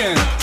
jumping.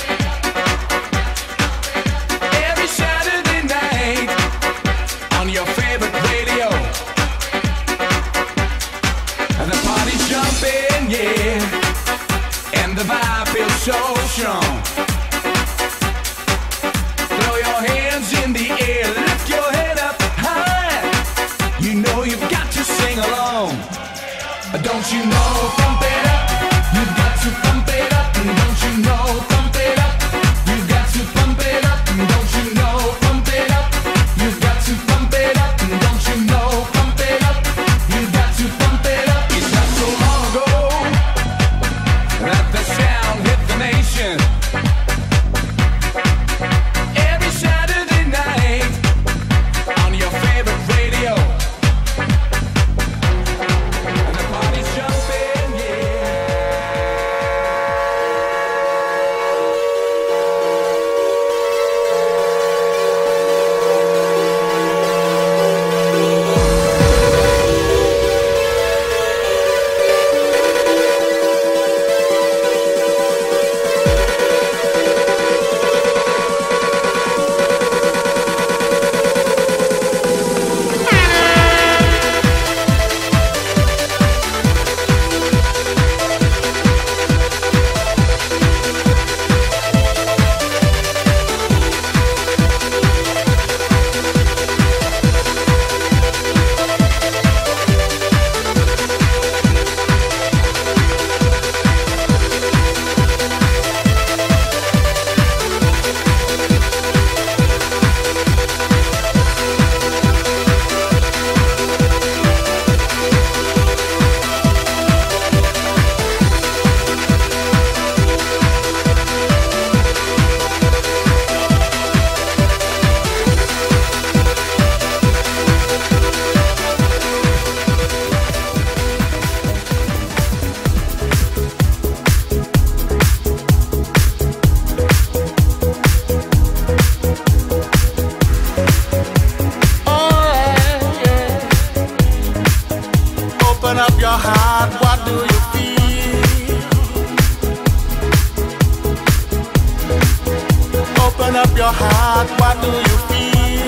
Open up your heart, what do you feel?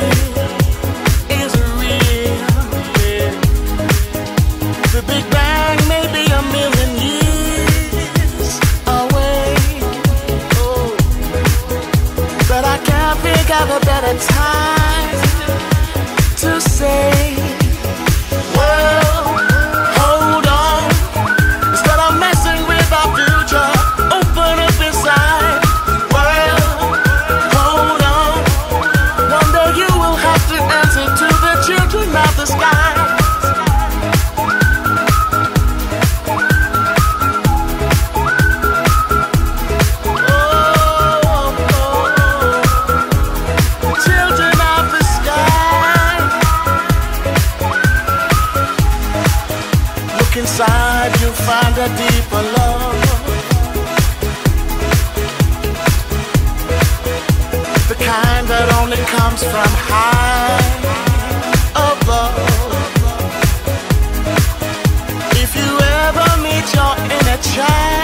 Is it real? Yeah. The Big Bang may be a million years away. Oh. But I can't figure of a better time to say. find a deeper love. The kind that only comes from high above. If you ever meet your inner child.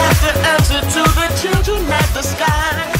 have to answer to the children at the sky.